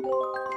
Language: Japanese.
you